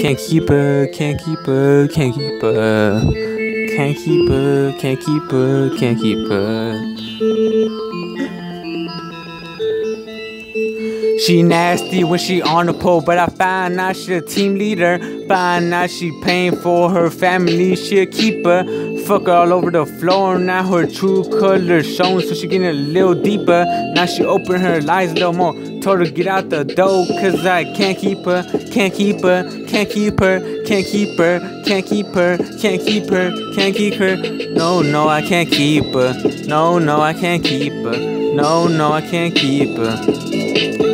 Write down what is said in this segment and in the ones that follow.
Can't keep her, can't keep her, can't keep her. Can't keep her, can't keep her, can't keep her. She nasty when she on the pole, but I find out she a team leader. Find out she paying for her family, she a keeper. Fuck her all over the floor, now her true color showing, so she getting a little deeper. Now she open her eyes a little more. Told her get out the door, cause I can't keep her, can't keep her, can't keep her, can't keep her, can't keep her, can't keep her, can't keep her. No, no, I can't keep her. No, no, I can't keep her. No, no, I can't keep her.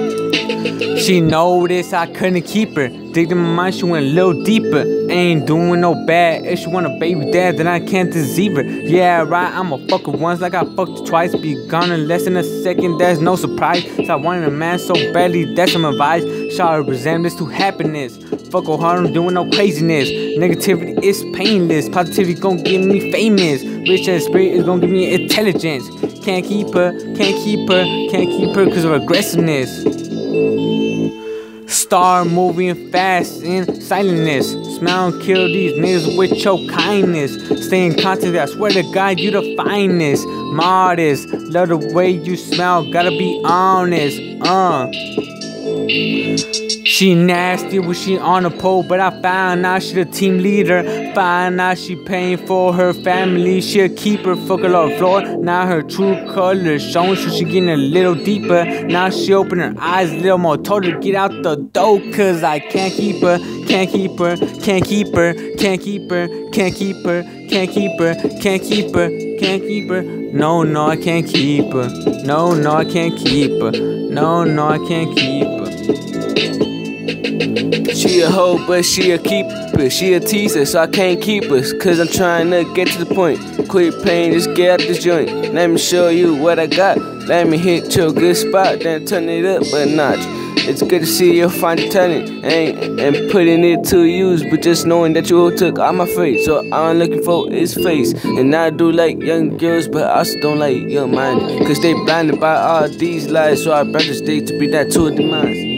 She noticed I couldn't keep her. Dig in my mind, she went a little deeper. Ain't doing no bad. If she want a baby dad, then I can't deceive her. Yeah, right, I'm a fucker once like I fucked twice. Be gone in less than a second, there's no surprise. So I wanted a man so badly, that's some advice. Shout resemblance to happiness. Fuck all hard, I'm doing no craziness. Negativity is painless. Positivity gon' give me famous. Rich and spirit is gon' give me intelligence. Can't keep her, can't keep her, can't keep her cause of aggressiveness. Start moving fast in silentness. Smile and kill these niggas with your kindness. Stay in contact, I swear to God, you the finest. Modest, love the way you smell, gotta be honest. Uh. She nasty when she on the pole, but I found out she the team leader. Find out she paying for her family. She'll keep her fucking on the floor. Now her true color showing, so she getting a little deeper. Now she open her eyes a little more. Told her get out the door, cause I can't keep her, can't keep her, can't keep her, can't keep her, can't keep her, can't keep her, can't keep her, can't keep her. No, no, I can't keep her. No, no, I can't keep her. No, no, I can't keep her. She a hoe, but she a keeper. She a teaser, so I can't keep her. Cause I'm trying to get to the point. Quit paying, just get out this joint. Let me show you what I got. Let me hit your good spot, then turn it up a notch. It's good to see you find your talent and, and putting it to use, but just knowing that you took all my face. So I'm looking for is face. And I do like young girls, but I also don't like young minded. Cause they blinded by all these lies, so I'd rather stay to be that to a demise.